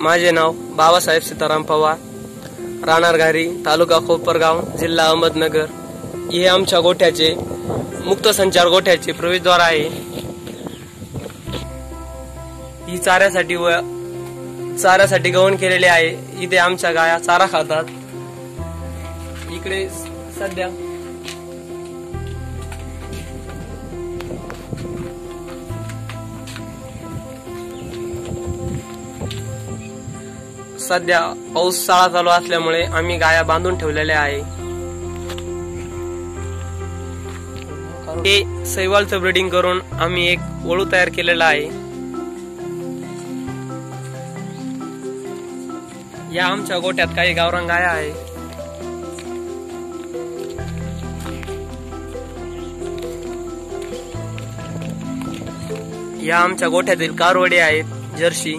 माझे नाव बाबासाहेब सीताराम पवार. राहणार घारी तालुका खोपरगाव जिल्हा अहमदनगर. हे आमच्या गोठ्याचे मुक्त संचार गोठ्याचे प्रवेशद्वार आहे. ही चाऱ्यासाठी व चाऱ्यासाठी गवण केलेले आहे. इथे आमच्या गाया चारा खातात. इकडे सध्या. सध्या पाऊस साळा चालू असल्यामुळे आम्ही गाया बांधून ठेवलेल्या आहे. हे सैवालचं ब्रीडिंग करून आम्ही एक वळू तयार केलेला आहे. या आमच्या गोट्यात काही गावरान गाया आहे या आमच्या गोठ्यातील कारवडे आहेत जर्सी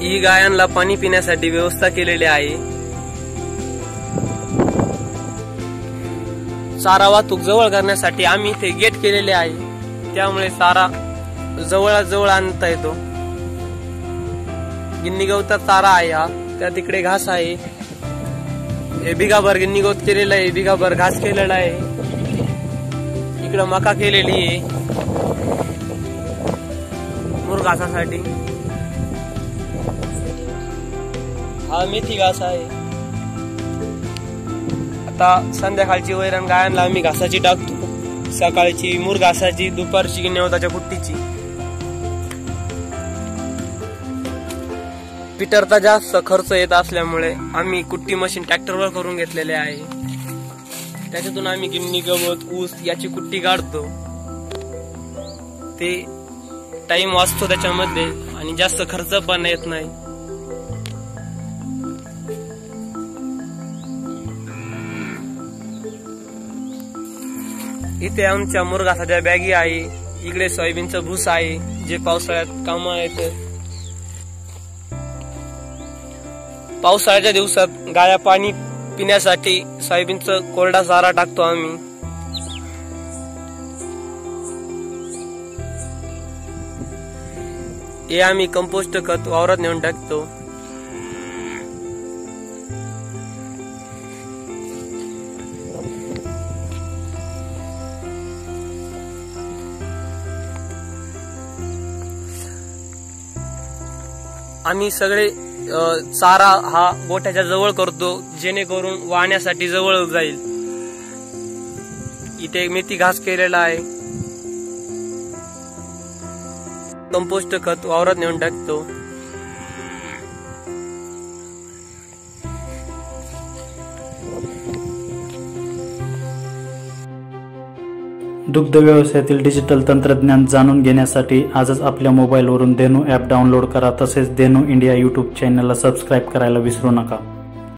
ही गायांना पाणी पिण्यासाठी व्यवस्था केलेली आहे. चारा वाहतूक जवळ करण्यासाठी आम्ही इथे गेट केलेले आहे. त्यामुळे चारा जवळाजवळ आणता येतो. गिन्नी गवता चारा आहे हा. त्या तिकडे घास आहे. हे बिघाभर गिन्नी गवत केलेलं आहे. बिघाभर घास केलेला आहे. इकडं मका केलेली आहे. मुरघासासाठी. हा मेथी घास आहे. आता संध्याकाळची वैरण गायांना आम्ही घासाची टाकतो. सकाळची मूर घासाची दुपारची नेवताच्या कुट्टीची. पिटरचा जास्त खर्च येत असल्यामुळे आम्ही कुट्टी मशीन ट्रॅक्टरवर करून घेतलेले आहे. त्याच्यातून आम्ही गिन्नी गवत ऊस याची कुट्टी काढतो. ते टाइम वाचतो त्याच्यामध्ये आणि जास्त खर्च पण येत नाही. इथे आमच्या मुरघासाच्या बॅगी आहे. इकडे सोयाबीनचं भूस आहे जे पावसाळ्यात काम येत. पावसाळ्याच्या दिवसात गाया पाणी पिण्यासाठी सोयाबीनचं कोरडा चारा टाकतो आम्ही. हे आम्ही कंपोस्ट खत वावरात नेऊन टाकतो. आम्ही सगळे चारा हा गोठ्याच्या जवळ करतो जेणेकरून वाहण्यासाठी जवळ जाईल. इथे मेथी घास केलेला आहे. कंपोस्ट खत वावरात नेऊन टाकतो. दुग्ध व्यवसायातील डिजिटल तंत्रज्ञान जाणून घेण्यासाठी आजच आपल्या मोबाईलवरून देनू ॲप डाउनलोड करा. तसेच देनू इंडिया यूट्यूब चॅनलला सबस्क्राईब करायला विसरू नका.